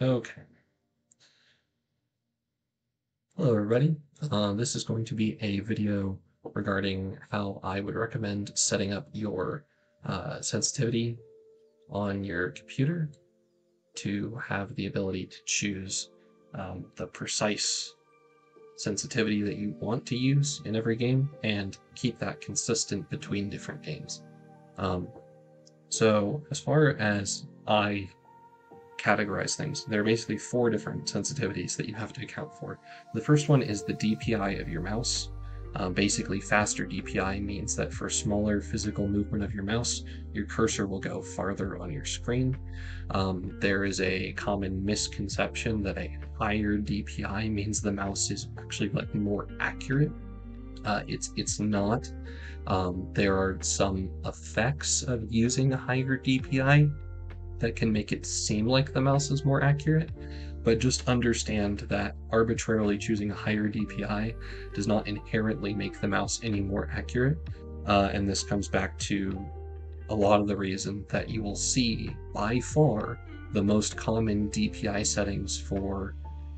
Okay. Hello everybody. Uh, this is going to be a video regarding how I would recommend setting up your uh, sensitivity on your computer to have the ability to choose um, the precise sensitivity that you want to use in every game and keep that consistent between different games. Um, so as far as I categorize things. There are basically four different sensitivities that you have to account for. The first one is the DPI of your mouse. Um, basically, faster DPI means that for smaller physical movement of your mouse, your cursor will go farther on your screen. Um, there is a common misconception that a higher DPI means the mouse is actually like more accurate. Uh, it's it's not. Um, there are some effects of using a higher DPI that can make it seem like the mouse is more accurate, but just understand that arbitrarily choosing a higher DPI does not inherently make the mouse any more accurate. Uh, and this comes back to a lot of the reason that you will see by far the most common DPI settings for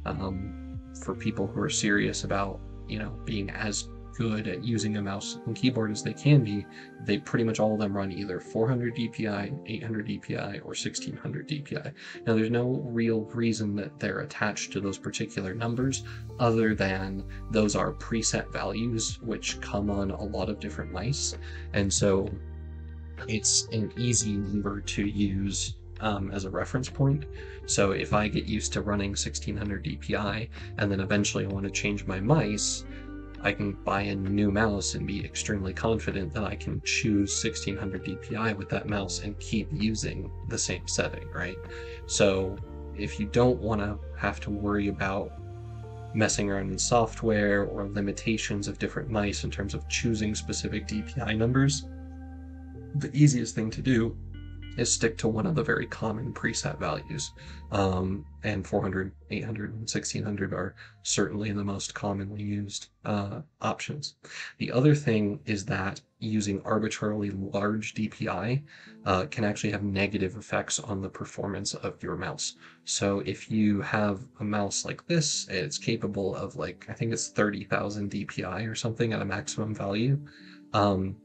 um, for people who are serious about you know being as good at using a mouse and keyboard as they can be, they pretty much all of them run either 400 DPI, 800 DPI, or 1600 DPI. Now, there's no real reason that they're attached to those particular numbers other than those are preset values which come on a lot of different mice. And so it's an easy number to use um, as a reference point. So if I get used to running 1600 DPI and then eventually I want to change my mice, I can buy a new mouse and be extremely confident that I can choose 1600 DPI with that mouse and keep using the same setting, right? So if you don't want to have to worry about messing around in software or limitations of different mice in terms of choosing specific DPI numbers, the easiest thing to do is stick to one of the very common preset values. Um, and 400, 800, and 1600 are certainly the most commonly used uh, options. The other thing is that using arbitrarily large DPI uh, can actually have negative effects on the performance of your mouse. So if you have a mouse like this, it's capable of like, I think it's 30,000 DPI or something at a maximum value. Um,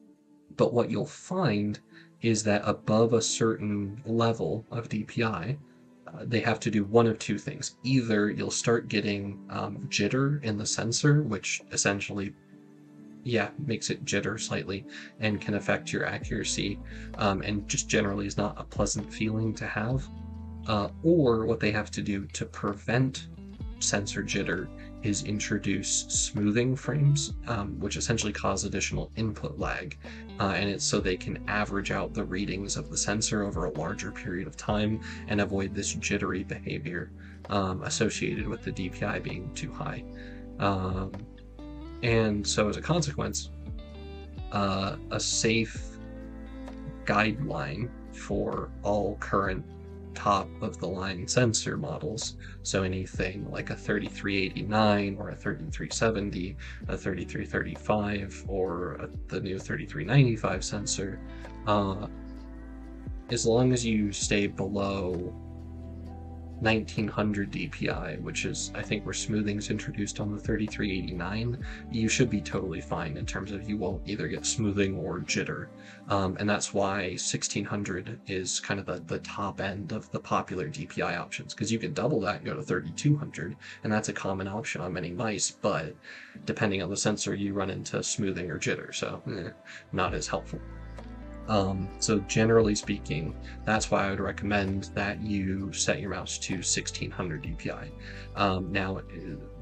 but what you'll find is that above a certain level of DPI, uh, they have to do one of two things. Either you'll start getting um, jitter in the sensor, which essentially, yeah, makes it jitter slightly and can affect your accuracy, um, and just generally is not a pleasant feeling to have. Uh, or what they have to do to prevent sensor jitter is introduce smoothing frames, um, which essentially cause additional input lag. Uh, and it's so they can average out the readings of the sensor over a larger period of time and avoid this jittery behavior um, associated with the DPI being too high. Um, and so, as a consequence, uh, a safe guideline for all current top of the line sensor models. So anything like a 3389 or a 3370, a 3335, or a, the new 3395 sensor, uh, as long as you stay below 1900 DPI, which is, I think, where smoothing's introduced on the 3389, you should be totally fine in terms of you won't either get smoothing or jitter. Um, and that's why 1600 is kind of the, the top end of the popular DPI options, because you can double that and go to 3200, and that's a common option on many mice, but depending on the sensor, you run into smoothing or jitter, so eh, not as helpful. Um, so generally speaking, that's why I would recommend that you set your mouse to 1600 DPI. Um, now,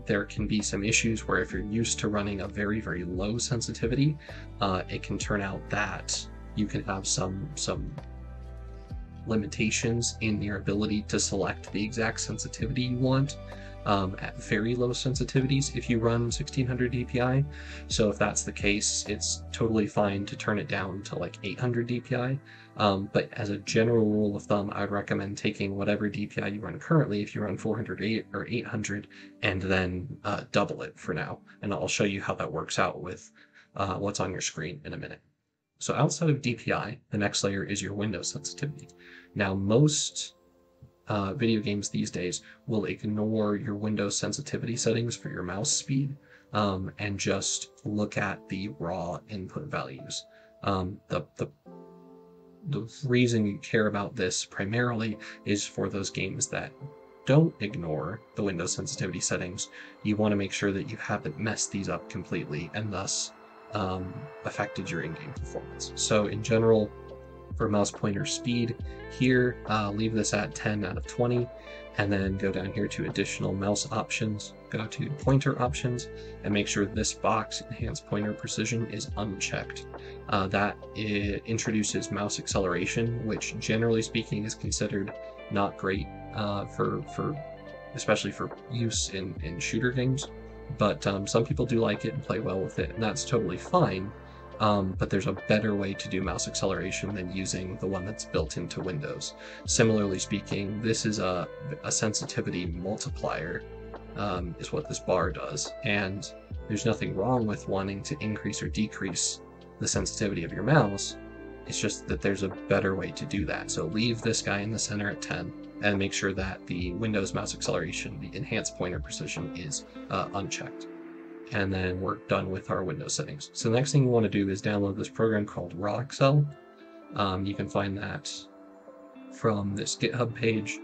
there can be some issues where if you're used to running a very, very low sensitivity, uh, it can turn out that you can have some some limitations in your ability to select the exact sensitivity you want um, at very low sensitivities if you run 1600 DPI. So if that's the case, it's totally fine to turn it down to like 800 DPI. Um, but as a general rule of thumb, I'd recommend taking whatever DPI you run currently, if you run 408 or 800, and then uh, double it for now. And I'll show you how that works out with uh, what's on your screen in a minute. So outside of DPI, the next layer is your window sensitivity. Now most uh, video games these days will ignore your Windows sensitivity settings for your mouse speed um, and just look at the raw input values. Um, the, the the reason you care about this primarily is for those games that don't ignore the Windows sensitivity settings. You want to make sure that you haven't messed these up completely and thus um, affected your in-game performance. So in general, for mouse pointer speed, here, uh, leave this at 10 out of 20, and then go down here to additional mouse options, go to pointer options, and make sure this box, enhanced pointer precision, is unchecked. Uh, that introduces mouse acceleration, which generally speaking is considered not great uh, for, for especially for use in, in shooter games. But um, some people do like it and play well with it, and that's totally fine. Um, but there's a better way to do mouse acceleration than using the one that's built into Windows. Similarly speaking, this is a, a sensitivity multiplier, um, is what this bar does, and there's nothing wrong with wanting to increase or decrease the sensitivity of your mouse. It's just that there's a better way to do that. So leave this guy in the center at 10 and make sure that the Windows mouse acceleration, the enhanced pointer precision, is uh, unchecked and then we're done with our Windows settings. So the next thing you want to do is download this program called Raw Accel. Um, you can find that from this GitHub page,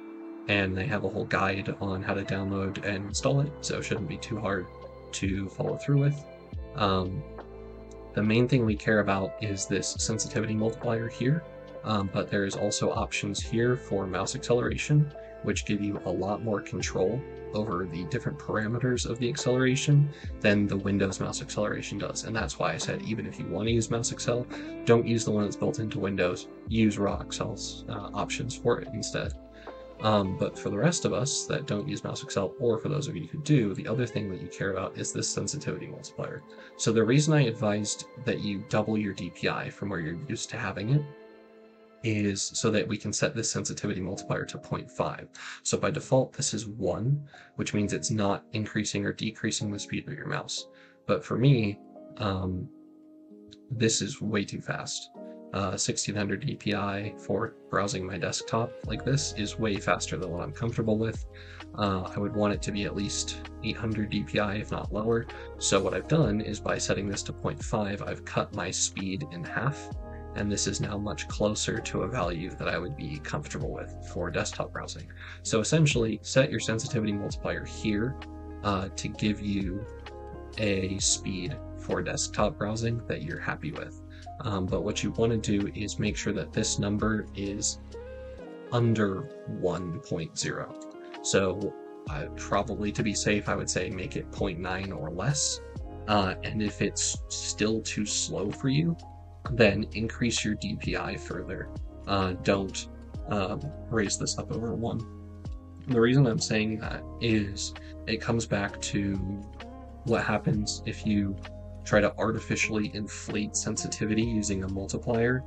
and they have a whole guide on how to download and install it, so it shouldn't be too hard to follow through with. Um, the main thing we care about is this sensitivity multiplier here, um, but there's also options here for mouse acceleration, which give you a lot more control over the different parameters of the acceleration than the Windows mouse acceleration does. And that's why I said even if you want to use Mouse Accel, don't use the one that's built into Windows. Use Raw Accel's uh, options for it instead. Um, but for the rest of us that don't use Mouse Accel, or for those of you who do, the other thing that you care about is this sensitivity multiplier. So the reason I advised that you double your DPI from where you're used to having it is so that we can set this sensitivity multiplier to 0.5. So by default, this is 1, which means it's not increasing or decreasing the speed of your mouse. But for me, um, this is way too fast. Uh, 1600 DPI for browsing my desktop like this is way faster than what I'm comfortable with. Uh, I would want it to be at least 800 DPI, if not lower. So what I've done is by setting this to 0.5, I've cut my speed in half and this is now much closer to a value that I would be comfortable with for desktop browsing. So essentially, set your sensitivity multiplier here uh, to give you a speed for desktop browsing that you're happy with. Um, but what you want to do is make sure that this number is under 1.0. So uh, probably to be safe, I would say make it 0.9 or less. Uh, and if it's still too slow for you, then increase your DPI further. Uh, don't um, raise this up over one. The reason I'm saying that is it comes back to what happens if you try to artificially inflate sensitivity using a multiplier.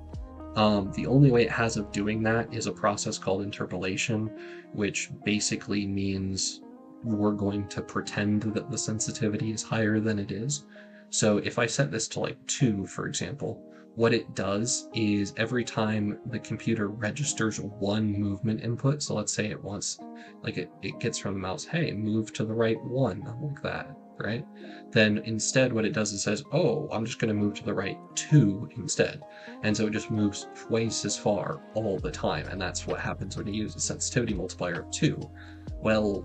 Um, the only way it has of doing that is a process called interpolation, which basically means we're going to pretend that the sensitivity is higher than it is. So if I set this to like 2, for example, what it does is every time the computer registers one movement input, so let's say it wants, like it, it gets from the mouse, hey, move to the right one, like that, right? Then instead what it does is says, oh, I'm just gonna move to the right two instead. And so it just moves twice as far all the time, and that's what happens when you use a sensitivity multiplier of two. Well,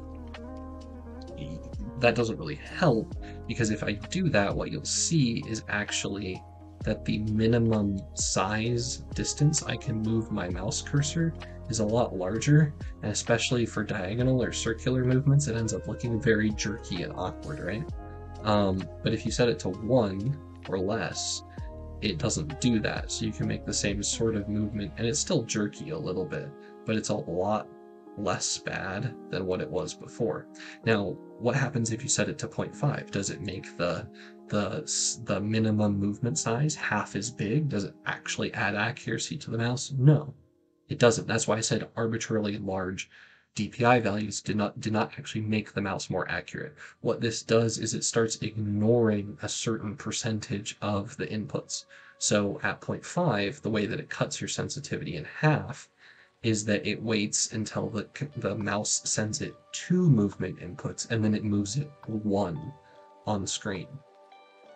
that doesn't really help, because if I do that, what you'll see is actually that the minimum size distance I can move my mouse cursor is a lot larger, and especially for diagonal or circular movements, it ends up looking very jerky and awkward, right? Um, but if you set it to 1 or less, it doesn't do that, so you can make the same sort of movement, and it's still jerky a little bit, but it's a lot less bad than what it was before. Now, what happens if you set it to 0.5? Does it make the the the minimum movement size half as big? Does it actually add accuracy to the mouse? No, it doesn't. That's why I said arbitrarily large DPI values did not did not actually make the mouse more accurate. What this does is it starts ignoring a certain percentage of the inputs. So at 0.5, the way that it cuts your sensitivity in half is that it waits until the, the mouse sends it two movement inputs and then it moves it one on the screen.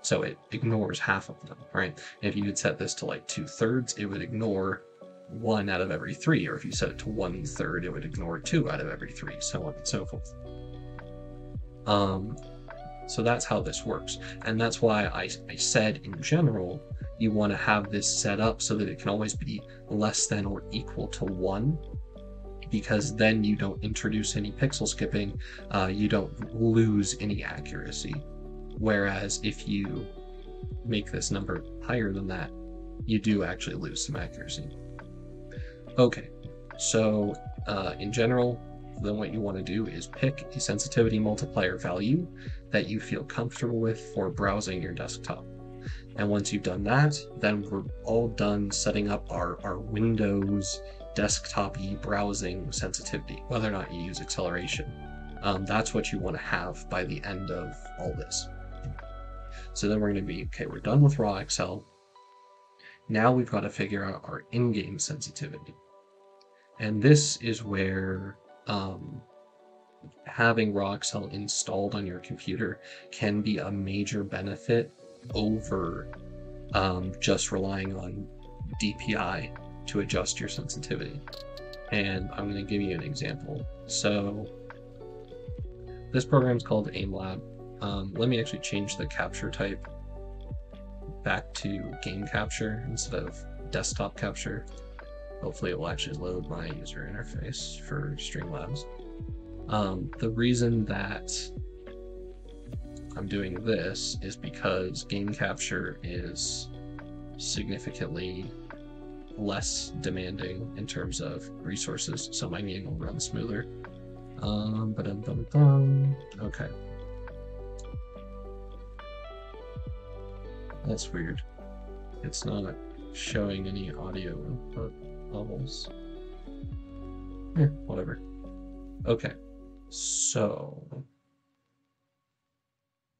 So it ignores half of them, right? If you had set this to like two thirds, it would ignore one out of every three, or if you set it to one third, it would ignore two out of every three, so on and so forth. Um, so that's how this works. And that's why I, I said in general, you want to have this set up so that it can always be less than or equal to one because then you don't introduce any pixel skipping, uh, you don't lose any accuracy. Whereas if you make this number higher than that, you do actually lose some accuracy. Okay, so uh, in general, then what you want to do is pick a sensitivity multiplier value that you feel comfortable with for browsing your desktop. And once you've done that, then we're all done setting up our, our Windows desktop browsing sensitivity, whether or not you use acceleration. Um, that's what you want to have by the end of all this. So then we're going to be, okay, we're done with Raw Accel. Now we've got to figure out our in-game sensitivity. And this is where um, having Raw Accel installed on your computer can be a major benefit over um, just relying on DPI to adjust your sensitivity. And I'm going to give you an example. So this program is called AimLab. Um, let me actually change the capture type back to game capture instead of desktop capture. Hopefully it will actually load my user interface for Streamlabs. Um, the reason that I'm doing this is because game capture is significantly less demanding in terms of resources, so my game will run smoother. Um, but um, okay. That's weird. It's not showing any audio levels. Yeah, whatever. Okay, so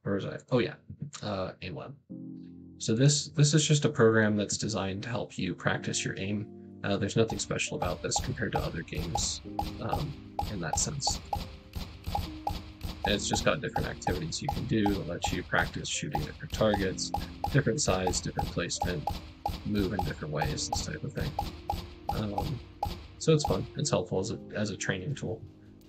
where was I? Oh yeah, uh, AimLab. So this this is just a program that's designed to help you practice your aim. Uh, there's nothing special about this compared to other games um, in that sense. And it's just got different activities you can do that let you practice shooting different targets, different size, different placement, move in different ways, this type of thing. Um, so it's fun. It's helpful as a, as a training tool.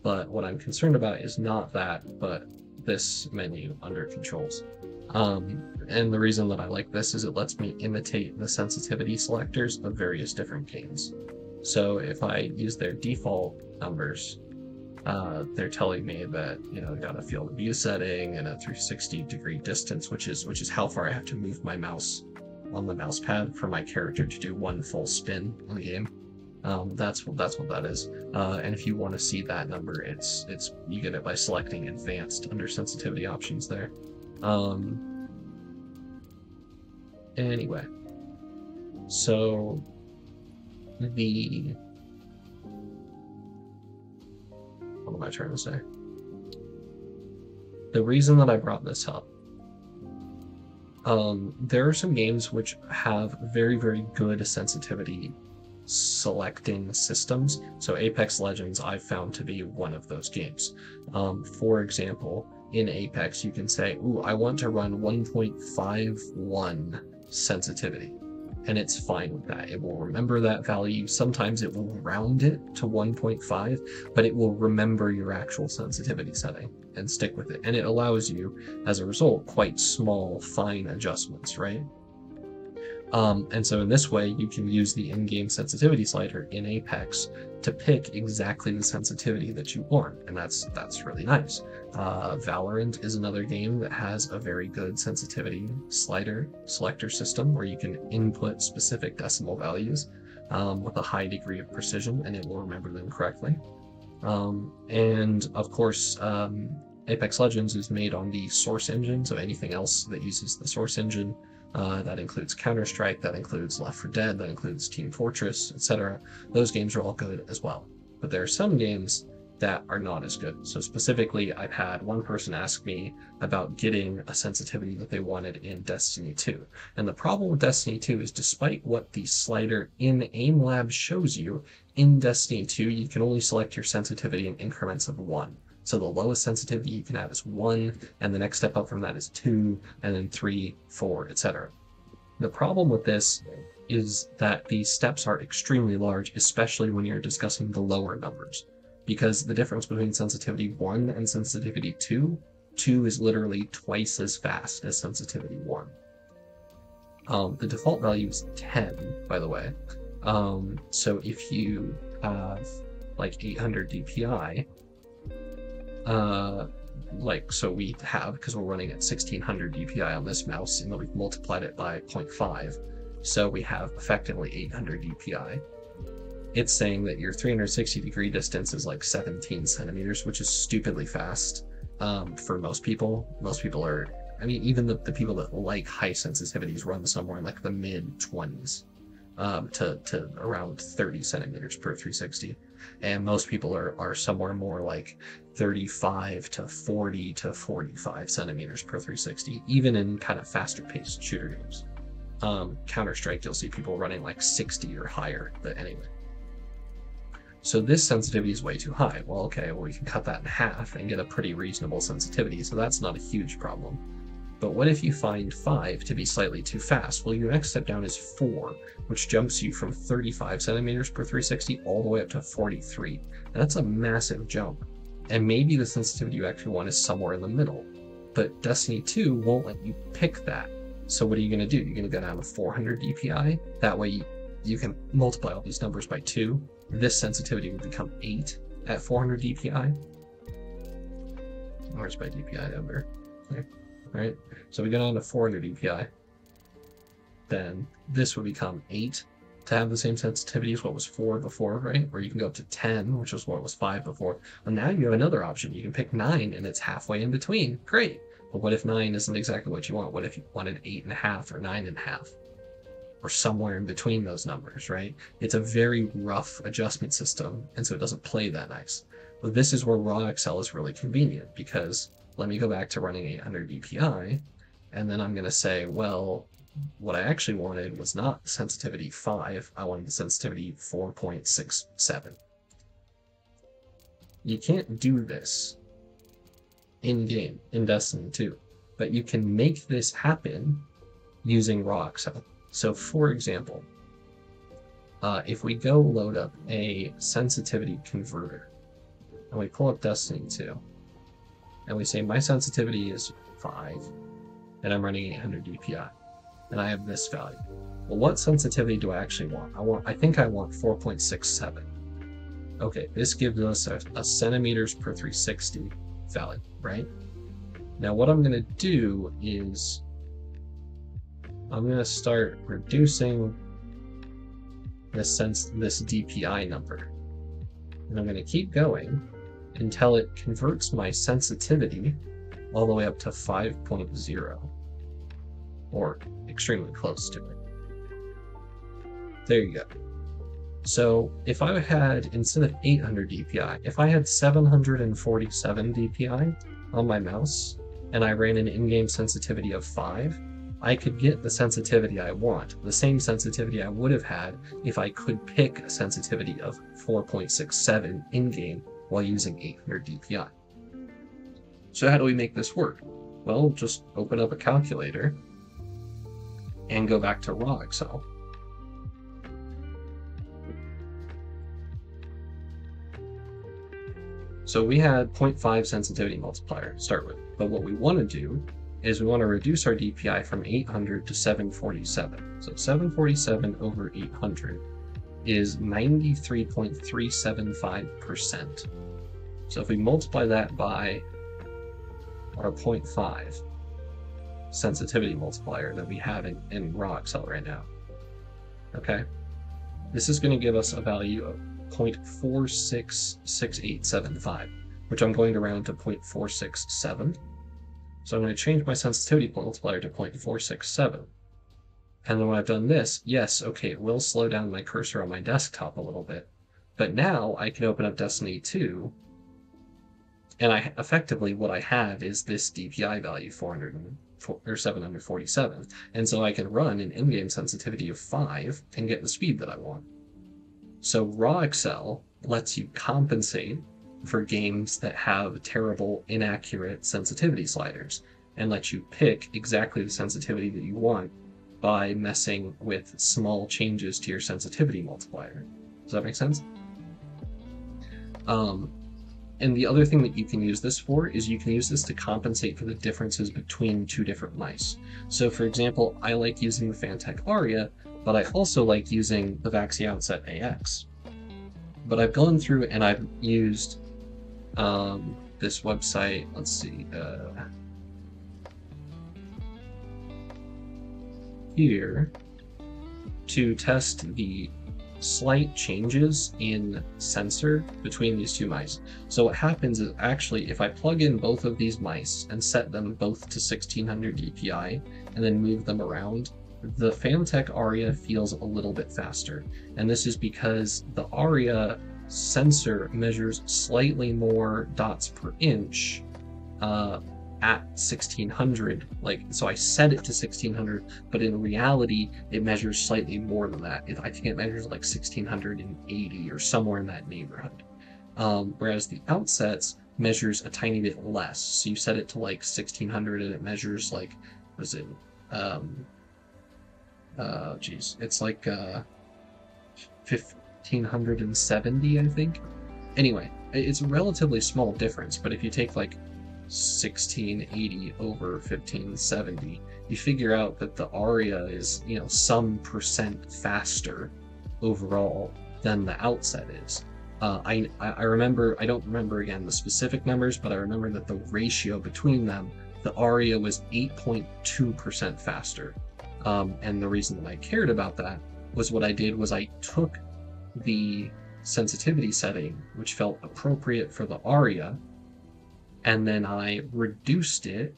But what I'm concerned about is not that, but this menu under controls. Um, and the reason that I like this is it lets me imitate the sensitivity selectors of various different games. So if I use their default numbers, uh, they're telling me that you know got a field of view setting and a 360 degree distance, which is which is how far I have to move my mouse on the mouse pad for my character to do one full spin on the game. Um, that's what that's what that is. Uh, and if you want to see that number, it's it's you get it by selecting advanced under sensitivity options there. Um, anyway, so the what am I trying to say? The reason that I brought this up um, there are some games which have very, very good sensitivity selecting systems. So Apex Legends I've found to be one of those games. Um, for example, in Apex you can say, ooh, I want to run 1.51 sensitivity. And it's fine with that. It will remember that value. Sometimes it will round it to 1.5, but it will remember your actual sensitivity setting and stick with it. And it allows you, as a result, quite small, fine adjustments, right? Um, and so in this way, you can use the in-game sensitivity slider in Apex to pick exactly the sensitivity that you want, and that's that's really nice. Uh, Valorant is another game that has a very good sensitivity slider selector system where you can input specific decimal values um, with a high degree of precision, and it will remember them correctly. Um, and of course, um, Apex Legends is made on the Source engine, so anything else that uses the Source engine uh, that includes Counter Strike, that includes Left 4 Dead, that includes Team Fortress, etc. Those games are all good as well. But there are some games that are not as good. So specifically, I've had one person ask me about getting a sensitivity that they wanted in Destiny 2. And the problem with Destiny 2 is despite what the slider in AimLab shows you, in Destiny 2 you can only select your sensitivity in increments of 1. So the lowest sensitivity you can have is 1, and the next step up from that is 2, and then 3, 4, etc. The problem with this is that these steps are extremely large, especially when you're discussing the lower numbers because the difference between sensitivity 1 and sensitivity 2, 2 is literally twice as fast as sensitivity 1. Um, the default value is 10, by the way. Um, so if you have like 800 DPI, uh, like so we have because we're running at 1600 DPI on this mouse, and then we've multiplied it by 0.5, so we have effectively 800 DPI it's saying that your 360 degree distance is like 17 centimeters, which is stupidly fast um, for most people. Most people are, I mean, even the, the people that like high sensitivities run somewhere in like the mid 20s um, to, to around 30 centimeters per 360. And most people are, are somewhere more like 35 to 40 to 45 centimeters per 360, even in kind of faster paced shooter games. Um, Counter Strike, you'll see people running like 60 or higher, but anyway. So this sensitivity is way too high. Well, okay, well, we can cut that in half and get a pretty reasonable sensitivity, so that's not a huge problem. But what if you find 5 to be slightly too fast? Well, your next step down is 4, which jumps you from 35 centimeters per 360 all the way up to 43. that's a massive jump. And maybe the sensitivity you actually want is somewhere in the middle. But Destiny 2 won't let you pick that. So what are you going to do? You're going to go down to 400 DPI? That way you, can multiply all these numbers by 2 this sensitivity would become 8 at 400 DPI. Where's my DPI number? Okay. Right? So we go down to 400 DPI. Then this would become 8 to have the same sensitivity as what was 4 before, right? Or you can go up to 10, which was what was 5 before. Well, now you have another option. You can pick 9, and it's halfway in between. Great. But what if 9 isn't exactly what you want? What if you wanted 8.5 or 9.5? or somewhere in between those numbers, right? It's a very rough adjustment system, and so it doesn't play that nice. But this is where Raw Accel is really convenient because let me go back to running 800 DPI, and then I'm going to say, well, what I actually wanted was not sensitivity 5, I wanted sensitivity 4.67. You can't do this in-game, in Destiny 2, but you can make this happen using Raw Accel. So for example, uh, if we go load up a sensitivity converter and we pull up Destiny 2 and we say my sensitivity is 5 and I'm running 800 DPI and I have this value. Well, what sensitivity do I actually want? I want, I think I want 4.67. Okay, this gives us a, a centimeters per 360 value, right? Now what I'm going to do is I'm going to start reducing this sense this DPI number. And I'm going to keep going until it converts my sensitivity all the way up to 5.0 or extremely close to it. There you go. So if I had, instead of 800 DPI, if I had 747 DPI on my mouse and I ran an in-game sensitivity of 5, I could get the sensitivity I want, the same sensitivity I would have had if I could pick a sensitivity of 4.67 in-game while using 800 DPI. So how do we make this work? Well, just open up a calculator and go back to Raw Accel. So we had 0.5 sensitivity multiplier to start with, but what we want to do is we want to reduce our DPI from 800 to 747. So 747 over 800 is 93.375%. So if we multiply that by our 0.5 sensitivity multiplier that we have in, in Raw Accel right now, okay, this is going to give us a value of 0.466875, which I'm going to round to 0.467. So I'm going to change my sensitivity multiplier to 0.467. And then when I've done this, yes, okay, it will slow down my cursor on my desktop a little bit. But now I can open up Destiny 2 and I effectively what I have is this DPI value 400 or 747, and so I can run an in-game sensitivity of five and get the speed that I want. So Raw Accel lets you compensate for games that have terrible, inaccurate sensitivity sliders and lets you pick exactly the sensitivity that you want by messing with small changes to your sensitivity multiplier. Does that make sense? Um, and the other thing that you can use this for is you can use this to compensate for the differences between two different mice. So for example, I like using the Fantech Aria, but I also like using the Vaxee Outset AX. But I've gone through and I've used um, this website, let's see, uh, here to test the slight changes in sensor between these two mice. So what happens is actually if I plug in both of these mice and set them both to 1600 DPI and then move them around, the Fantech Aria feels a little bit faster. And this is because the Aria sensor measures slightly more dots per inch uh, at 1600 like so i set it to 1600 but in reality it measures slightly more than that. It, i think it measures like 1680 or somewhere in that neighborhood. Um, whereas the outsets measures a tiny bit less. So you set it to like 1600 and it measures like was it? Um uh geez it's like uh 1570 i think. Anyway it's a relatively small difference but if you take like 1680 over 1570, you figure out that the aria is, you know, some percent faster overall than the outset is. Uh, I, I remember, I don't remember again the specific numbers, but I remember that the ratio between them, the aria was 8.2% faster. Um, and the reason that I cared about that was what I did was I took the sensitivity setting, which felt appropriate for the aria, and then I reduced it.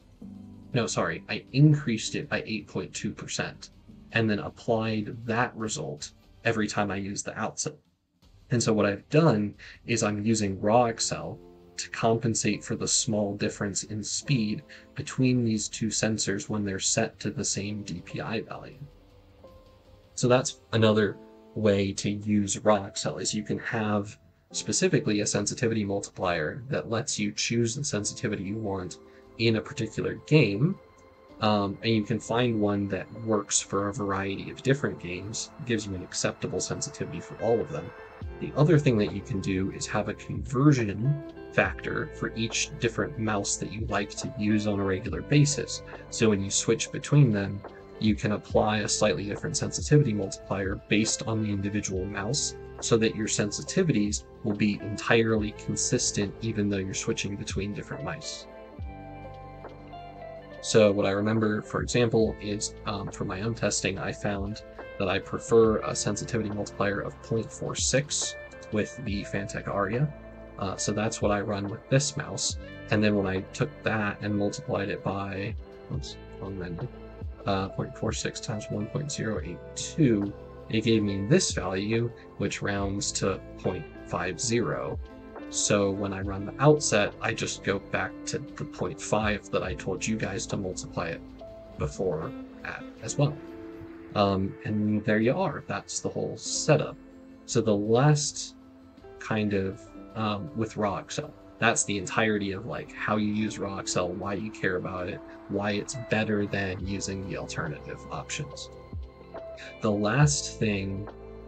No, sorry, I increased it by 8.2% and then applied that result every time I use the outset. And so what I've done is I'm using Raw Accel to compensate for the small difference in speed between these two sensors when they're set to the same DPI value. So that's another way to use Raw Accel is you can have specifically a sensitivity multiplier that lets you choose the sensitivity you want in a particular game. Um, and you can find one that works for a variety of different games, gives you an acceptable sensitivity for all of them. The other thing that you can do is have a conversion factor for each different mouse that you like to use on a regular basis. So when you switch between them, you can apply a slightly different sensitivity multiplier based on the individual mouse so that your sensitivities will be entirely consistent even though you're switching between different mice. So what I remember, for example, is um, for my own testing, I found that I prefer a sensitivity multiplier of 0.46 with the Fantech Aria. Uh, so that's what I run with this mouse. And then when I took that and multiplied it by, oops, wrong menu, uh, 0.46 times 1.082, it gave me this value, which rounds to 0.50. So when I run the outset, I just go back to the 0.5 that I told you guys to multiply it before at as well. Um, and there you are. That's the whole setup. So the last kind of um, with Raw Accel, that's the entirety of like how you use Raw Accel, why you care about it, why it's better than using the alternative options. The last thing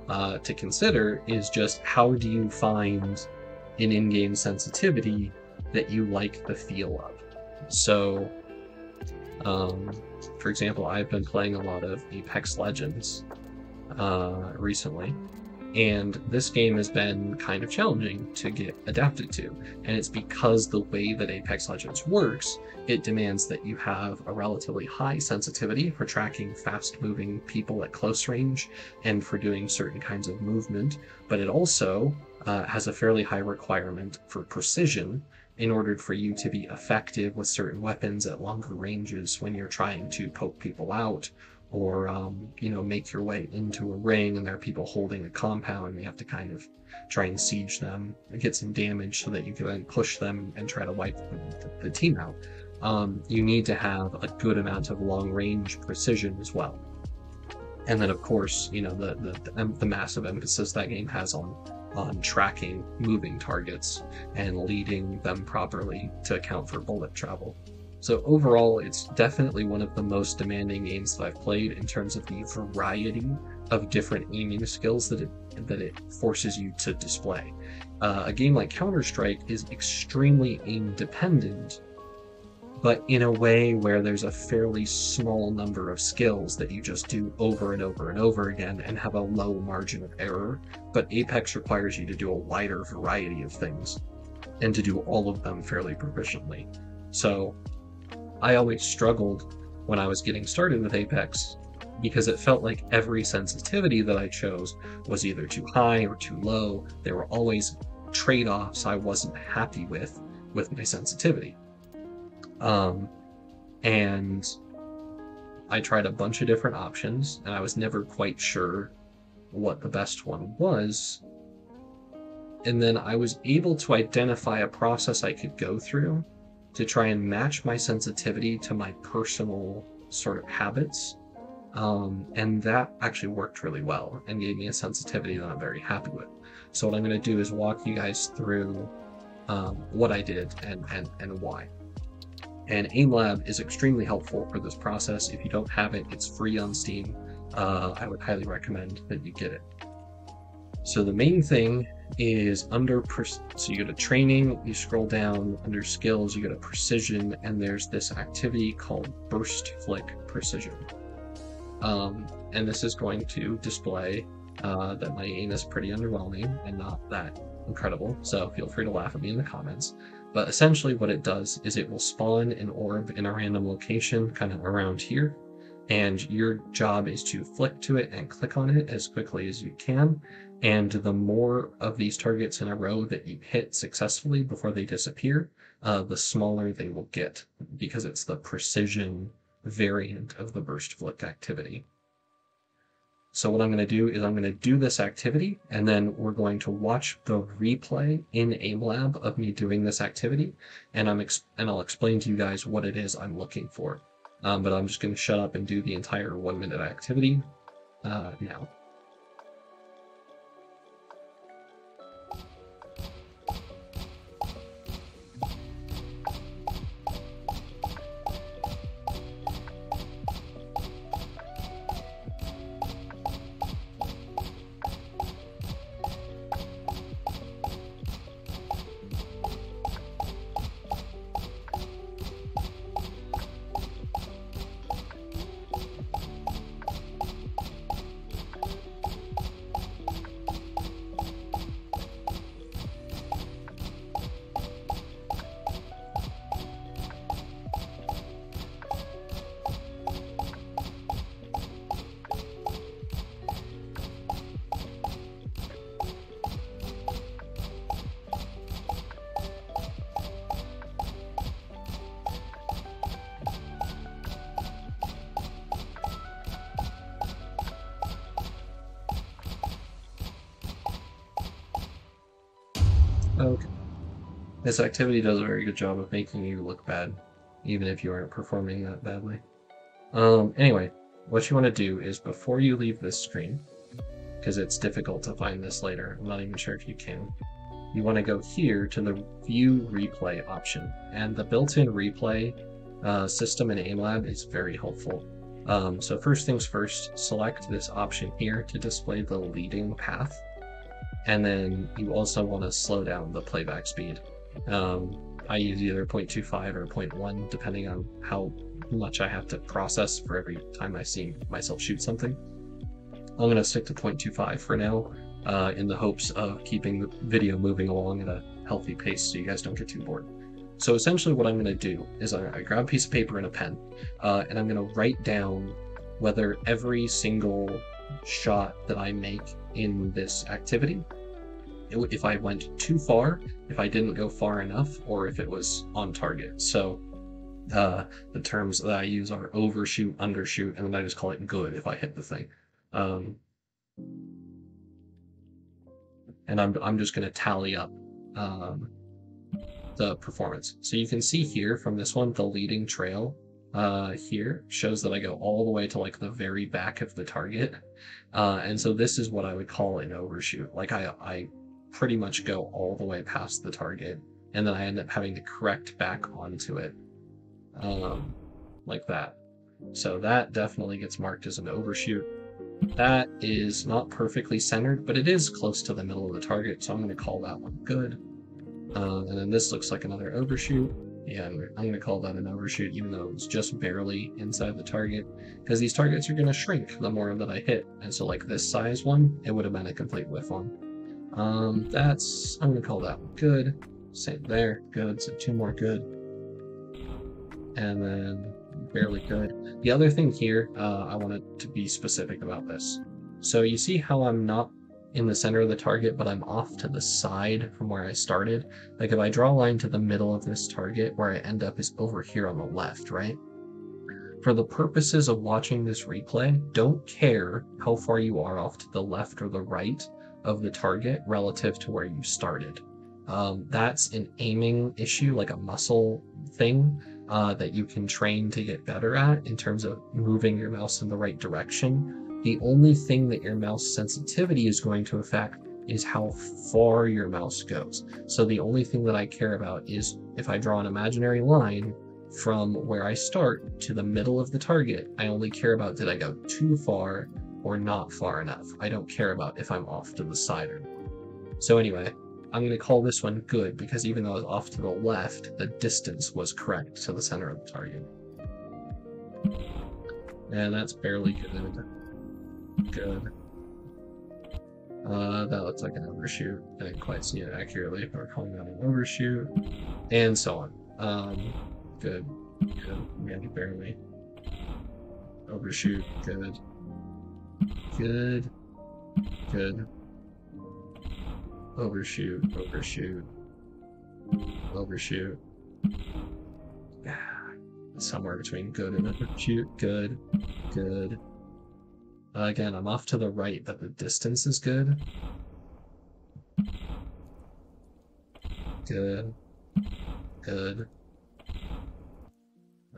uh, to consider is just how do you find an in-game sensitivity that you like the feel of. So, um, for example, I've been playing a lot of Apex Legends uh, recently, and this game has been kind of challenging to get adapted to. And it's because the way that Apex Legends works, it demands that you have a relatively high sensitivity for tracking fast moving people at close range and for doing certain kinds of movement. But it also uh, has a fairly high requirement for precision in order for you to be effective with certain weapons at longer ranges when you're trying to poke people out or um, you know make your way into a ring and there are people holding a compound and you have to kind of try and siege them and get some damage so that you can then push them and try to wipe the, the team out. Um, you need to have a good amount of long range precision as well. And then of course you know the, the the massive emphasis that game has on on tracking moving targets and leading them properly to account for bullet travel so overall, it's definitely one of the most demanding games that I've played in terms of the variety of different aiming skills that it that it forces you to display. Uh, a game like Counter Strike is extremely aim dependent, but in a way where there's a fairly small number of skills that you just do over and over and over again and have a low margin of error. But Apex requires you to do a wider variety of things and to do all of them fairly proficiently. So I always struggled when I was getting started with Apex because it felt like every sensitivity that I chose was either too high or too low. There were always trade offs I wasn't happy with with my sensitivity. Um, and I tried a bunch of different options and I was never quite sure what the best one was. And then I was able to identify a process I could go through to try and match my sensitivity to my personal sort of habits. Um, and that actually worked really well and gave me a sensitivity that I'm very happy with. So what I'm going to do is walk you guys through um, what I did and, and, and why. And AimLab is extremely helpful for this process. If you don't have it, it's free on Steam. Uh, I would highly recommend that you get it. So the main thing is under so you go to training you scroll down under skills you go to precision and there's this activity called Burstflick precision. Um, and this is going to display uh, that my aim is pretty underwhelming and not that incredible. So feel free to laugh at me in the comments. But essentially what it does is it will spawn an orb in a random location kind of around here and your job is to flick to it and click on it as quickly as you can and the more of these targets in a row that you hit successfully before they disappear, uh, the smaller they will get because it's the precision variant of the Burstflick activity. So what I'm going to do is I'm going to do this activity and then we're going to watch the replay in AimLab of me doing this activity and I'm and I'll explain to you guys what it is I'm looking for. Um, but I'm just going to shut up and do the entire one minute activity uh, now. This activity does a very good job of making you look bad, even if you aren't performing that badly. Um, anyway, what you want to do is before you leave this screen, because it's difficult to find this later, I'm not even sure if you can, you want to go here to the View Replay option. And the built-in replay uh, system in AimLab is very helpful. Um, so first things first, select this option here to display the leading path and then you also want to slow down the playback speed. Um, I use either 0.25 or 0.1 depending on how much I have to process for every time I see myself shoot something. I'm going to stick to 0.25 for now uh, in the hopes of keeping the video moving along at a healthy pace so you guys don't get too bored. So essentially what I'm going to do is I, grab a piece of paper and a pen uh, and I'm going to write down whether every single shot that I make in this activity if I went too far, if I didn't go far enough, or if it was on target. So Uh, the terms that I use are overshoot, undershoot, and then I just call it good if I hit the thing. Um, and I'm, I'm just going to tally up um, the performance. So you can see here from this one, the leading trail uh, here shows that I go all the way to like the very back of the target. Uh, and so this is what I would call an overshoot. Like I, I pretty much go all the way past the target and then I end up having to correct back onto it um, like that. So that definitely gets marked as an overshoot. That is not perfectly centered, but it is close to the middle of the target, so I'm going to call that one good. Uh, and then this looks like another overshoot. Yeah, I'm going to call that an overshoot, even though it's just barely inside the target, because these targets are going to shrink the more that I hit. And so like this size one, it would have been a complete whiff one. Um, that's, I'm going to call that one good. Same there, good, so two more good. And then barely good. The other thing here, uh, I wanted to be specific about this. So you see how I'm not in the center of the target, but I'm off to the side from where I started. Like if I draw a line to the middle of this target, where I end up is over here on the left, right? For the purposes of watching this replay, don't care how far you are off to the left or the right of the target relative to where you started. Um, that's an aiming issue, like a muscle thing uh, that you can train to get better at in terms of moving your mouse in the right direction. The only thing that your mouse sensitivity is going to affect is how far your mouse goes. So the only thing that I care about is if I draw an imaginary line from where I start to the middle of the target, I only care about did I go too far or not far enough. I don't care about if I'm off to the side or not. So anyway, I'm going to call this one good because even though I was off to the left, the distance was correct to the center of the target. And that's barely good. Good. Uh, that looks like an overshoot. I didn't quite see it accurately, but we're calling that an overshoot. And so on. Um, good. Good. Barely. Overshoot. Good. Good. Good overshoot, overshoot, overshoot. Somewhere between good and overshoot, good, good. Again, I'm off to the right, but the distance is good. Good, good.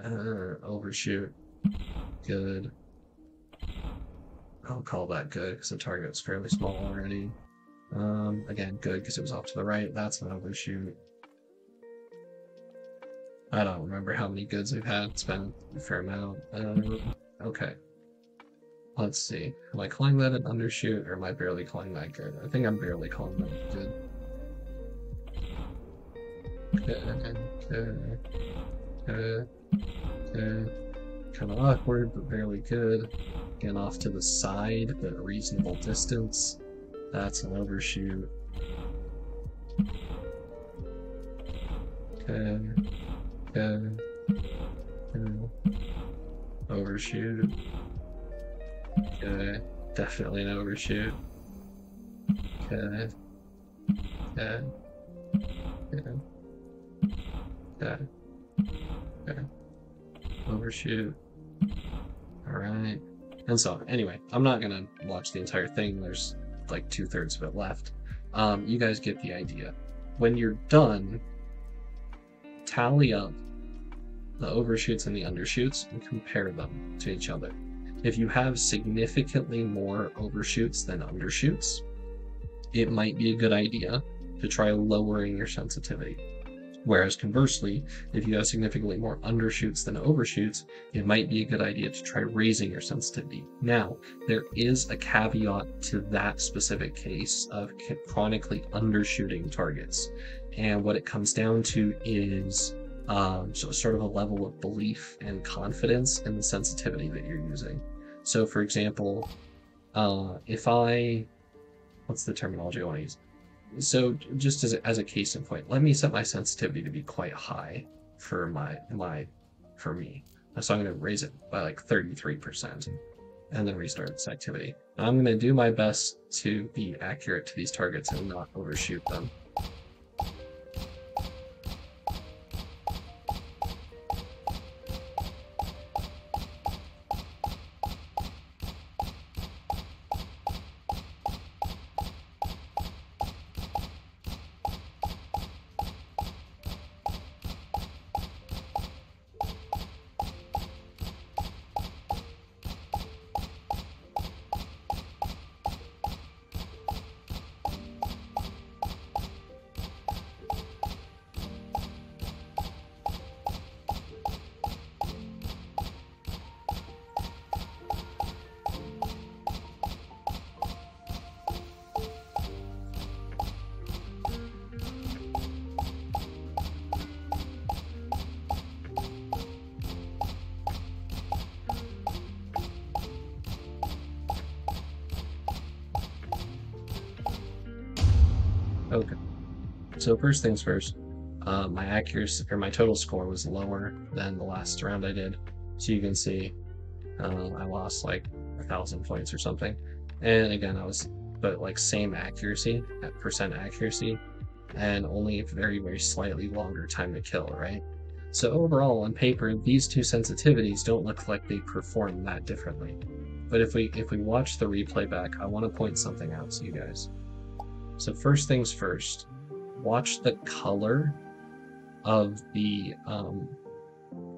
Uh, overshoot, good. I'll call that good because the target's fairly small already. Um, again, good because it was off to the right. That's an overshoot. I don't remember how many goods we've had. It's been a fair amount. Um, okay. Let's see. Am I calling that an undershoot or am I barely calling that good? I think I'm barely calling that good. Okay, okay, okay. Kind of awkward, but barely good. Again, off to the side, but a reasonable distance. That's an overshoot. Okay. Okay. okay. Overshoot. Okay. Definitely an overshoot. Okay. Okay. Okay. Okay. Okay. Overshoot. Alright. And so, anyway, I'm not gonna watch the entire thing. There's like two thirds of it left. Um, you guys get the idea. When you're done, tally up the overshoots and the undershoots and compare them to each other. If you have significantly more overshoots than undershoots, it might be a good idea to try lowering your sensitivity. Whereas conversely, if you have significantly more undershoots than overshoots, it might be a good idea to try raising your sensitivity. Now, there is a caveat to that specific case of chronically undershooting targets. And what it comes down to is um, so sort of a level of belief and confidence in the sensitivity that you're using. So, for example, uh, if I, what's the terminology I want to use? So just as a, as a case in point, let me set my sensitivity to be quite high for my my for me. Uh, so I'm going to raise it by like 33% and then restart this activity. I'm going to do my best to be accurate to these targets and not overshoot them. First things first, uh, my accuracy or my total score was lower than the last round I did. So you can see uh, I lost like a thousand points or something. And again, I was but like same accuracy, percent accuracy, and only very very slightly longer time to kill, right? So overall, on paper, these two sensitivities don't look like they perform that differently. But if we if we watch the replay back, I want to point something out to you guys. So first things first, watch the color of the um,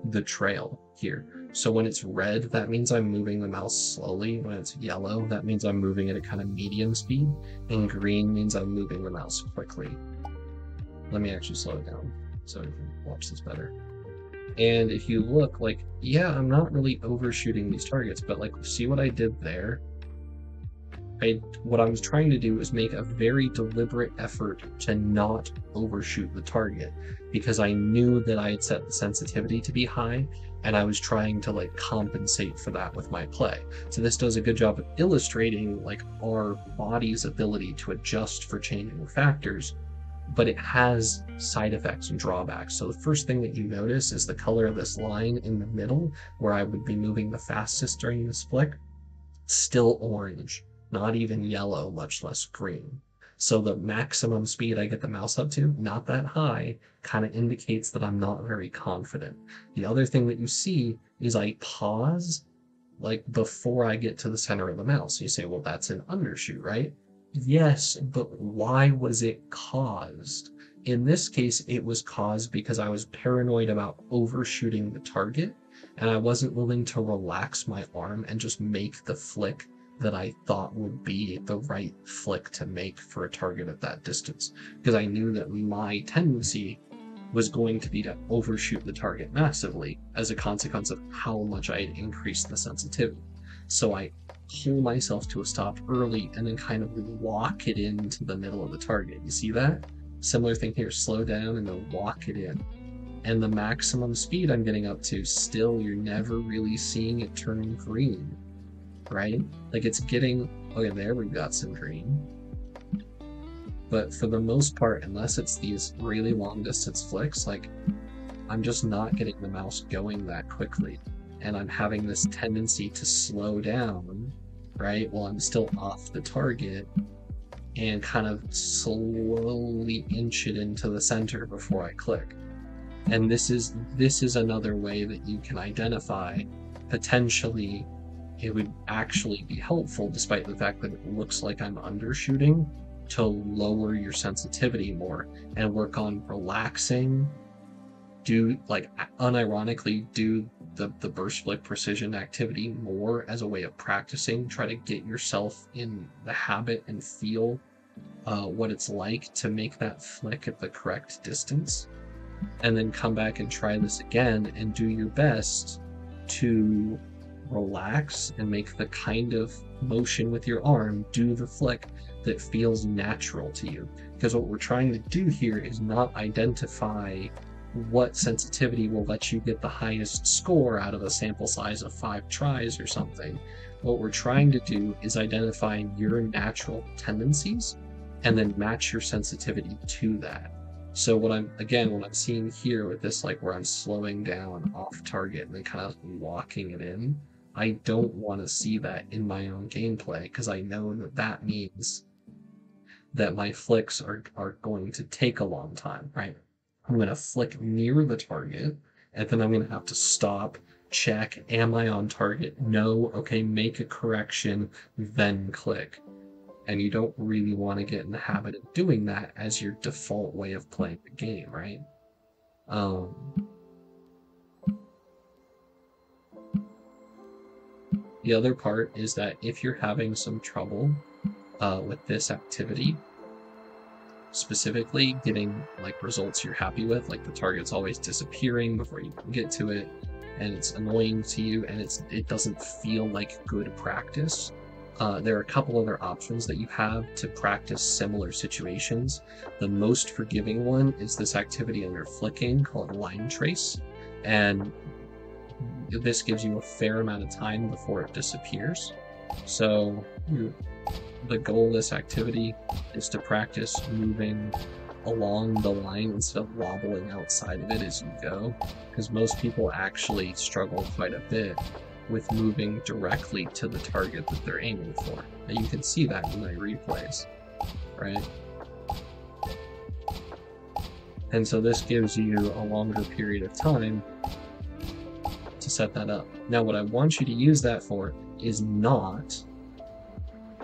the trail here. So when it's red, that means I'm moving the mouse slowly. When it's yellow, that means I'm moving at a kind of medium speed. And green means I'm moving the mouse quickly. Let me actually slow it down so you can watch this better. And if you look, like, yeah, I'm not really overshooting these targets, but like, see what I did there? I, what I was trying to do was make a very deliberate effort to not overshoot the target because I knew that I had set the sensitivity to be high and I was trying to like compensate for that with my play. So this does a good job of illustrating like our body's ability to adjust for changing factors, but it has side effects and drawbacks. So the first thing that you notice is the color of this line in the middle where I would be moving the fastest during this flick, still orange not even yellow, much less green. So the maximum speed I get the mouse up to, not that high, kind of indicates that I'm not very confident. The other thing that you see is I pause like before I get to the center of the mouse. You say, well, that's an undershoot, right? Yes, but why was it caused? In this case, it was caused because I was paranoid about overshooting the target and I wasn't willing to relax my arm and just make the flick that I thought would be the right flick to make for a target at that distance. Because I knew that my tendency was going to be to overshoot the target massively as a consequence of how much I had increased the sensitivity. So I pull myself to a stop early and then kind of walk it into the middle of the target. You see that? Similar thing here, slow down and then walk it in. And the maximum speed I'm getting up to, still, you're never really seeing it turn green right? Like it's getting, okay, there we've got some green. But for the most part, unless it's these really long distance flicks, like I'm just not getting the mouse going that quickly. And I'm having this tendency to slow down, right? While I'm still off the target and kind of slowly inch it into the center before I click. And this is this is another way that you can identify potentially it would actually be helpful, despite the fact that it looks like I'm undershooting, to lower your sensitivity more and work on relaxing. Do like unironically do the the Burstflick precision activity more as a way of practicing. Try to get yourself in the habit and feel uh, what it's like to make that flick at the correct distance, and then come back and try this again and do your best to relax and make the kind of motion with your arm do the flick that feels natural to you. Because what we're trying to do here is not identify what sensitivity will let you get the highest score out of a sample size of five tries or something. What we're trying to do is identify your natural tendencies and then match your sensitivity to that. So what I'm again what I'm seeing here with this like where I'm slowing down off target and then kind of locking it in I don't want to see that in my own gameplay because I know that that means that my flicks are, are going to take a long time, right? I'm going to flick near the target and then I'm going to have to stop, check, am I on target? No, okay, make a correction, then click. And you don't really want to get in the habit of doing that as your default way of playing the game, right? Um, The other part is that if you're having some trouble uh, with this activity, specifically getting like results you're happy with, like the target's always disappearing before you can get to it, and it's annoying to you, and it's it doesn't feel like good practice. Uh, there are a couple other options that you have to practice similar situations. The most forgiving one is this activity under flicking called Linetrace, and this gives you a fair amount of time before it disappears. So you, the goal of this activity is to practice moving along the line instead of wobbling outside of it as you go, because most people actually struggle quite a bit with moving directly to the target that they're aiming for. And you can see that in my replays, right? And so this gives you a longer period of time set that up. Now what I want you to use that for is not,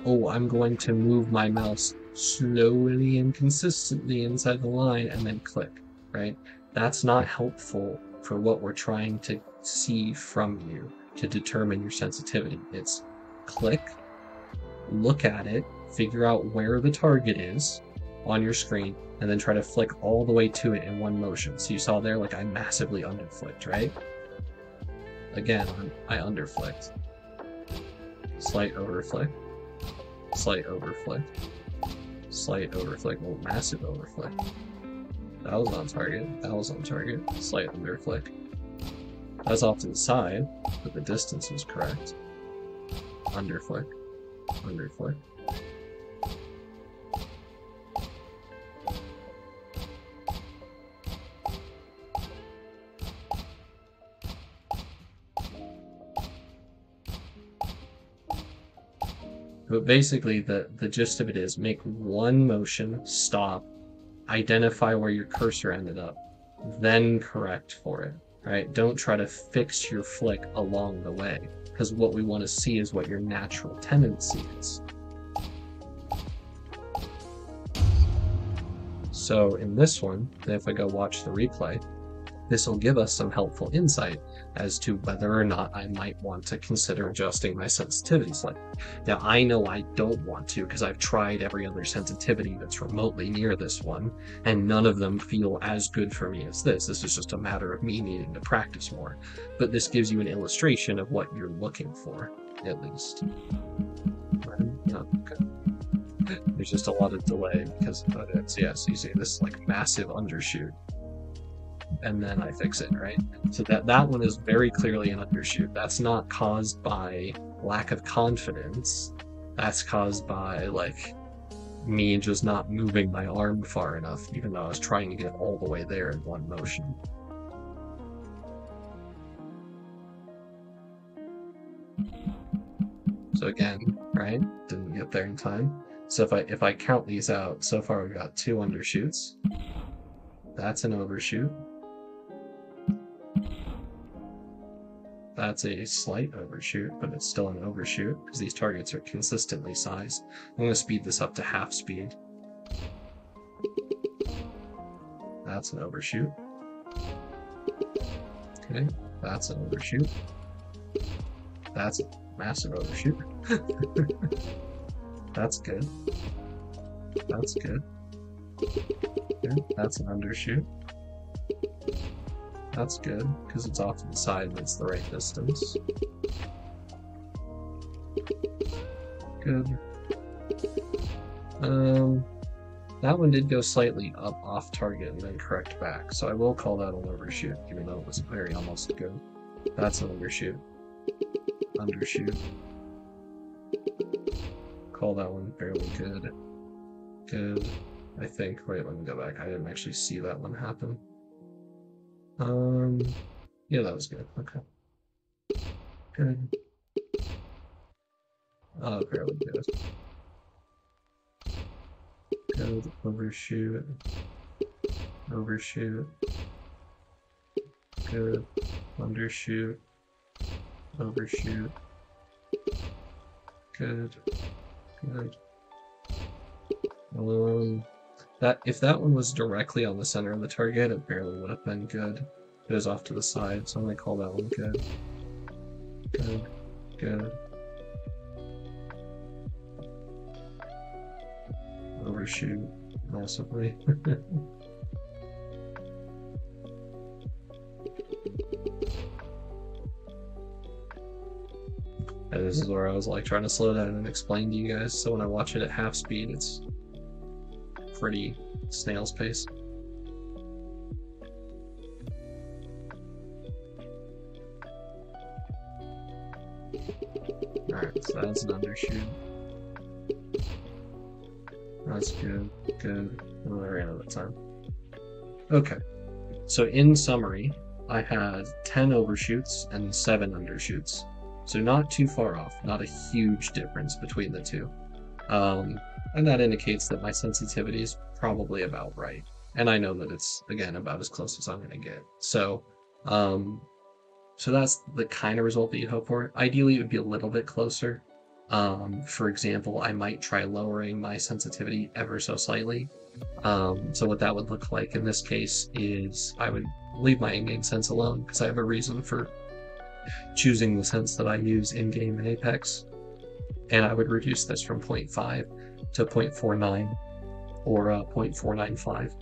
oh, I'm going to move my mouse slowly and consistently inside the line and then click, right? That's not helpful for what we're trying to see from you to determine your sensitivity. It's click, look at it, figure out where the target is on your screen, and then try to flick all the way to it in one motion. So you saw there, like I massively underflicked, right? Again, I underflicked. Slight overflick. Slight overflick. Slight overflick. Oh, massive overflick. That was on target. That was on target. Slight underflick. That was off to the side, but the distance was correct. Underflick. Underflick. But basically, the, the gist of it is make one motion, stop, identify where your cursor ended up, then correct for it, right? Don't try to fix your flick along the way, because what we want to see is what your natural tendency is. So in this one, if I go watch the replay, this will give us some helpful insight as to whether or not I might want to consider adjusting my sensitivity slightly. Now, I know I don't want to because I've tried every other sensitivity that's remotely near this one, and none of them feel as good for me as this. This is just a matter of me needing to practice more. But this gives you an illustration of what you're looking for, at least. There's just a lot of delay because of it. So, yeah, so you see this like massive undershoot and then I fix it, right? So that that one is very clearly an undershoot. That's not caused by lack of confidence. That's caused by like me just not moving my arm far enough, even though I was trying to get all the way there in one motion. So again, right? Didn't get there in time. So if I if I count these out, so far we've got two undershoots. That's an overshoot. That's a slight overshoot, but it's still an overshoot because these targets are consistently sized. I'm going to speed this up to half speed. That's an overshoot. Okay, that's an overshoot. That's a massive overshoot. that's good. That's good. Okay, that's an undershoot. That's good, because it's off to the side and it's the right distance. Good. Um, that one did go slightly up off target and then correct back, so I will call that an overshoot, even though it was very almost good. That's an undershoot. Undershoot. Call that one fairly good. Good. I think. Wait, let me go back. I didn't actually see that one happen. Um, yeah, that was good. Okay. Good. Oh, fairly good. Good. Overshoot. Overshoot. Good. Undershoot. Overshoot. Good. Good. Um, that if that one was directly on the center of the target, it barely would have been good. It was off to the side, so I'm gonna call that one good. Good. Good. Overshoot massively. And this is where I was like trying to slow down and explain to you guys, so when I watch it at half speed, it's pretty snail's pace. Alright, so that's an undershoot. That's good, good. Oh, I ran out of time. Okay, so in summary, I had 10 overshoots and 7 undershoots. So not too far off, not a huge difference between the two. Um, and that indicates that my sensitivity is probably about right. And I know that it's, again, about as close as I'm going to get. So, um, so that's the kind of result that you hope for. Ideally, it would be a little bit closer. Um, for example, I might try lowering my sensitivity ever so slightly. Um, so what that would look like in this case is I would leave my in-game sense alone because I have a reason for choosing the sense that I use in-game in Apex. And I would reduce this from 0.5 to 0.49 or uh, 0.495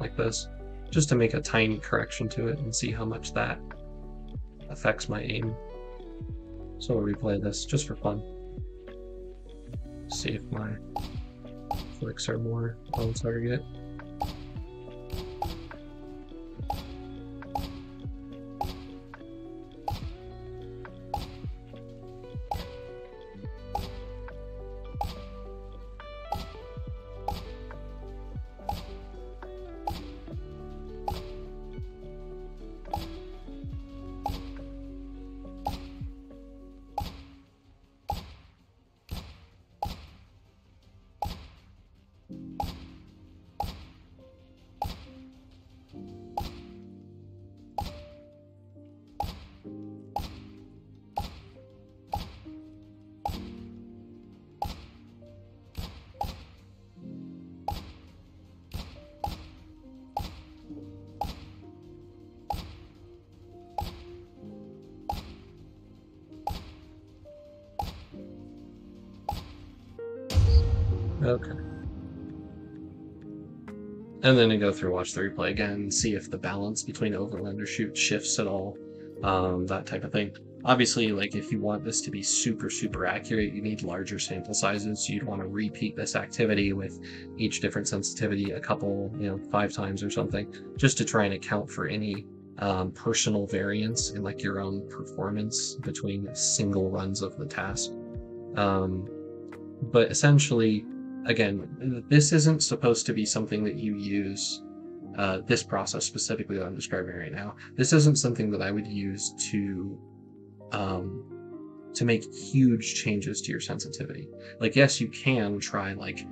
like this just to make a tiny correction to it and see how much that affects my aim. So I'll replay this just for fun. See if my flicks are more on target. Okay. And then I go through, watch the replay again, see if the balance between over and undershoot shifts at all, um, that type of thing. Obviously, like if you want this to be super, super accurate, you need larger sample sizes. You'd want to repeat this activity with each different sensitivity a couple, you know, five times or something, just to try and account for any um, personal variance in like your own performance between single runs of the task. Um, but essentially, again, this isn't supposed to be something that you use. Uh, this process specifically that I'm describing right now. This isn't something that I would use to um, to make huge changes to your sensitivity. Like, yes, you can try like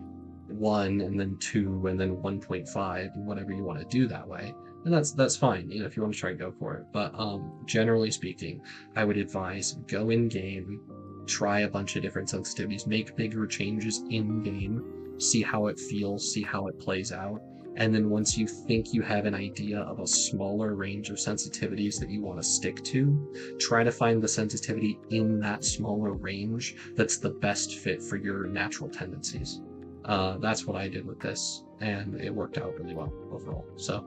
one and then two and then 1.5 and whatever you want to do that way. And that's that's fine. You know, if you want to try, and go for it. But um, generally speaking, I would advise go in game, try a bunch of different sensitivities, make bigger changes in game, see how it feels, see how it plays out. And then once you think you have an idea of a smaller range of sensitivities that you want to stick to, try to find the sensitivity in that smaller range that's the best fit for your natural tendencies. Uh, that's what I did with this, and it worked out really well overall. So,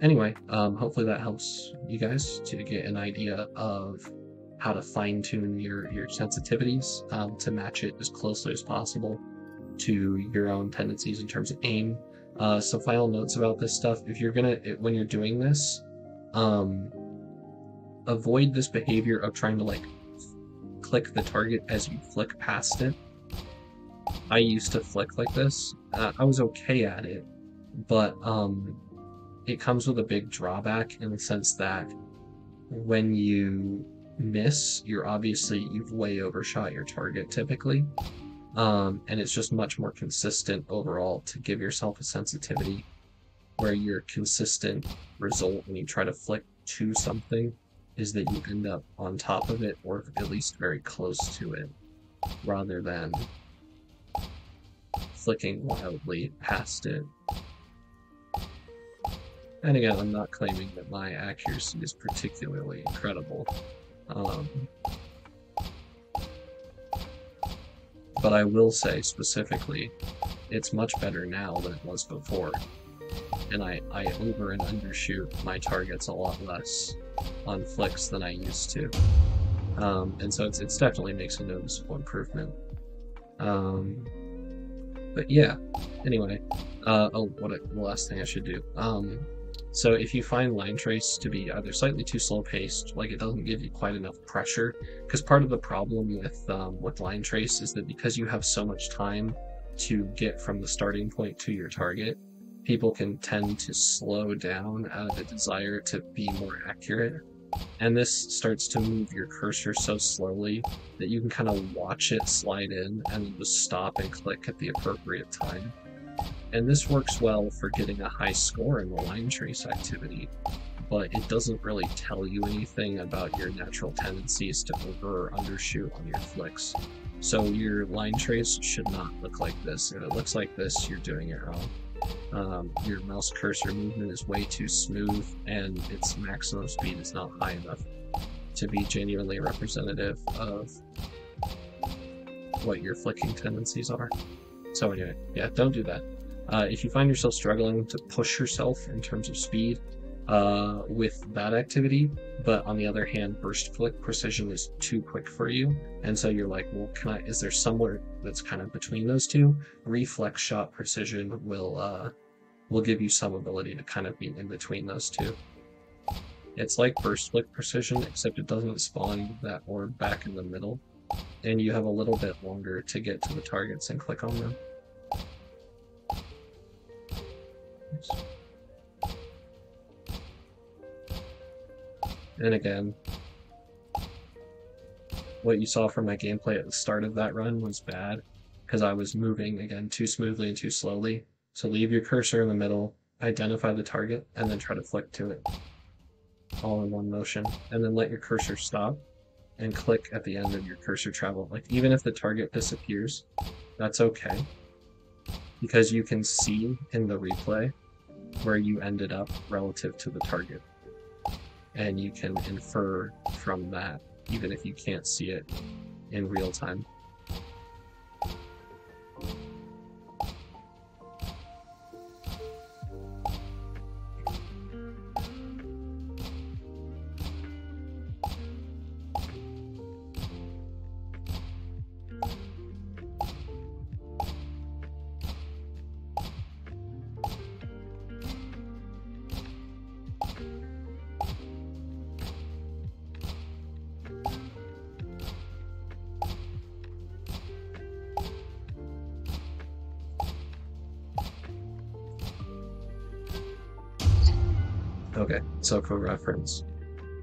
anyway, um, hopefully that helps you guys to get an idea of how to fine tune your, your sensitivities um, to match it as closely as possible to your own tendencies in terms of aim. Uh, some final notes about this stuff. If you're gonna, when you're doing this, um, avoid this behavior of trying to like click the target as you flick past it. I used to flick like this. Uh, I was okay at it, but um, it comes with a big drawback in the sense that when you miss, you're obviously, you've way overshot your target typically. Um, and it's just much more consistent overall to give yourself a sensitivity where your consistent result when you try to flick to something is that you end up on top of it or at least very close to it rather than flicking wildly past it. And again, I'm not claiming that my accuracy is particularly incredible. Um, but I will say specifically, it's much better now than it was before. And I, I over and undershoot my targets a lot less on flicks than I used to. Um, and so it's, it's definitely makes a noticeable improvement. Um, but yeah, anyway, uh, oh, what a, the last thing I should do. Um, So if you find Linetrace to be either slightly too slow paced, like it doesn't give you quite enough pressure, because part of the problem with um, with Linetrace is that because you have so much time to get from the starting point to your target, people can tend to slow down out of a desire to be more accurate. And this starts to move your cursor so slowly that you can kind of watch it slide in and just stop and click at the appropriate time. And this works well for getting a high score in the Linetrace activity, but it doesn't really tell you anything about your natural tendencies to over or undershoot on your flicks. So your Linetrace should not look like this. If it looks like this, you're doing it wrong. Um, your mouse cursor movement is way too smooth, and its maximum speed is not high enough to be genuinely representative of what your flicking tendencies are. So anyway, yeah, don't do that. Uh, if you find yourself struggling to push yourself in terms of speed uh, with that activity, but on the other hand, Burstflick precision is too quick for you, and so you're like, well, can I? Is there somewhere that's kind of between those two? Reflexshot precision will uh, will give you some ability to kind of be in between those two. It's like Burstflick precision, except it doesn't spawn that orb back in the middle, and you have a little bit longer to get to the targets and click on them. And again, what you saw from my gameplay at the start of that run was bad, because I was moving, again, too smoothly and too slowly. So leave your cursor in the middle, identify the target, and then try to flick to it. All in one motion. And then let your cursor stop, and click at the end of your cursor travel. Like, even if the target disappears, that's okay. Because you can see in the replay where you ended up relative to the target. And you can infer from that, even if you can't see it in real time. So for reference,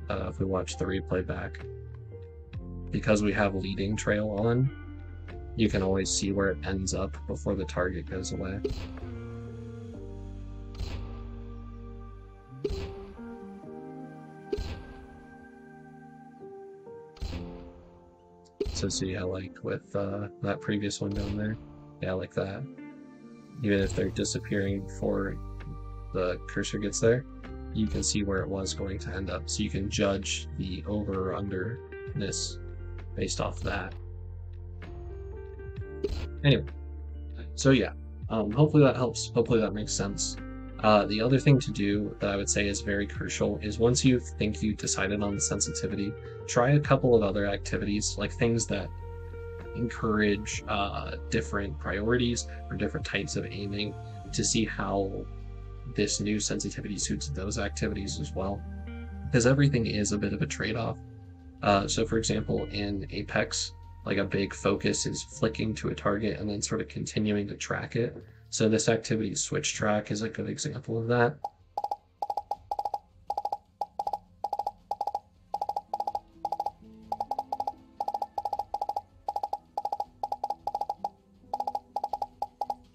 uh, if we watch the replay back, because we have leading trail on, you can always see where it ends up before the target goes away. So see how like with uh, that previous one down there? Yeah, like that. Even if they're disappearing before the cursor gets there, you can see where it was going to end up. So you can judge the over or underness based off that. Anyway, so yeah, um, hopefully that helps. Hopefully that makes sense. Uh, the other thing to do that I would say is very crucial is once you think you've decided on the sensitivity, try a couple of other activities, like things that encourage uh, different priorities or different types of aiming to see how this new sensitivity suits those activities as well. Because everything is a bit of a trade off. Uh, so, for example, in Apex, like a big focus is flicking to a target and then sort of continuing to track it. So, this activity switch track is a good example of that.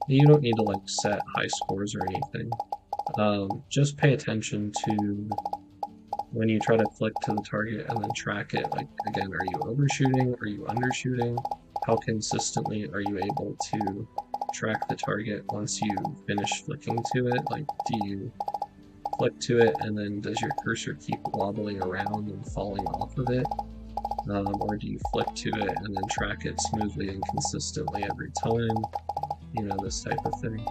You don't need to like set high scores or anything. Um, just pay attention to when you try to flick to the target and then track it. Like, again, are you overshooting? Are you undershooting? How consistently are you able to track the target once you finish flicking to it? Like, do you flick to it and then does your cursor keep wobbling around and falling off of it? Um, or do you flick to it and then track it smoothly and consistently every time? You know, this type of thing.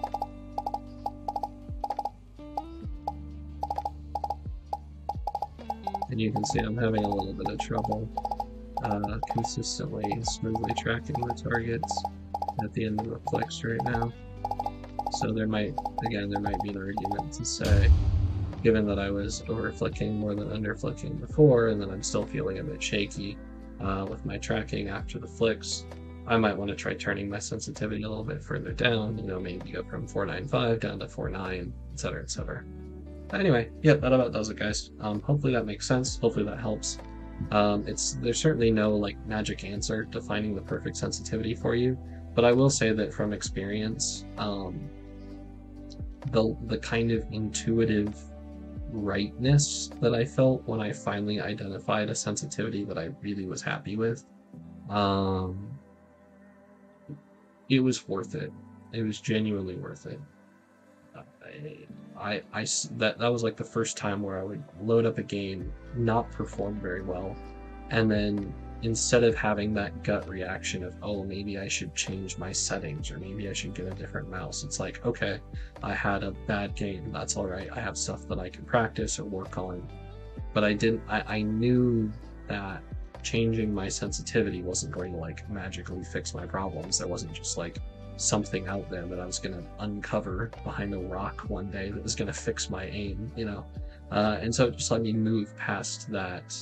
You can see I'm having a little bit of trouble uh, consistently, smoothly tracking the targets at the end of the flex right now. So there might, again, there might be an argument to say given that I was over flicking more than under flicking before, and then I'm still feeling a bit shaky uh, with my tracking after the flicks, I might want to try turning my sensitivity a little bit further down, you know, maybe go from 495 down to 49, etc., etc. Anyway, yeah, that about does it, guys. Um, hopefully that makes sense. Hopefully that helps. Um, it's there's certainly no like magic answer to finding the perfect sensitivity for you, but I will say that from experience, um, the the kind of intuitive rightness that I felt when I finally identified a sensitivity that I really was happy with, um, it was worth it. It was genuinely worth it. I, I, that that was like the first time where I would load up a game, not perform very well, and then instead of having that gut reaction of oh maybe I should change my settings or maybe I should get a different mouse, it's like okay, I had a bad game, that's all right. I have stuff that I can practice or work on, but I didn't. I, I knew that changing my sensitivity wasn't going to like magically fix my problems. There wasn't just like something out there that I was going to uncover behind a rock one day that was going to fix my aim, you know. Uh, and so it just let me move past that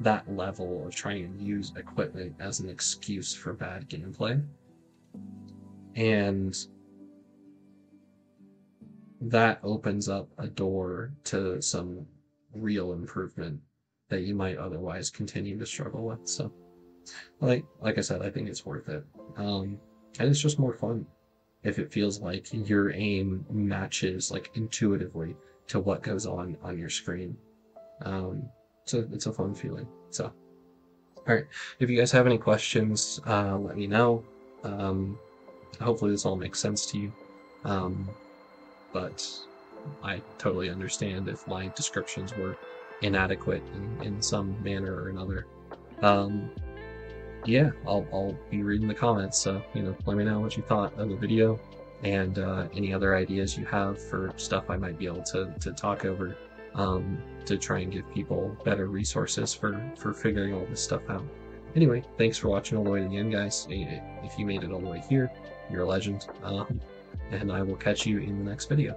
that level of trying to use equipment as an excuse for bad gameplay. And that opens up a door to some real improvement that you might otherwise continue to struggle with. So, like like I said, I think it's worth it. Um, and it's just more fun if it feels like your aim matches like intuitively to what goes on on your screen. Um, so it's a fun feeling. So, all right, if you guys have any questions, uh, let me know. Um, hopefully this all makes sense to you. Um, but I totally understand if my descriptions were inadequate in, in some manner or another. Um, yeah, I'll, I'll be reading the comments, so, you know, let me know what you thought of the video and uh, any other ideas you have for stuff I might be able to, to talk over um, to try and give people better resources for, for figuring all this stuff out. Anyway, thanks for watching all the way to the end, guys. If you made it all the way here, you're a legend. Um, and I will catch you in the next video.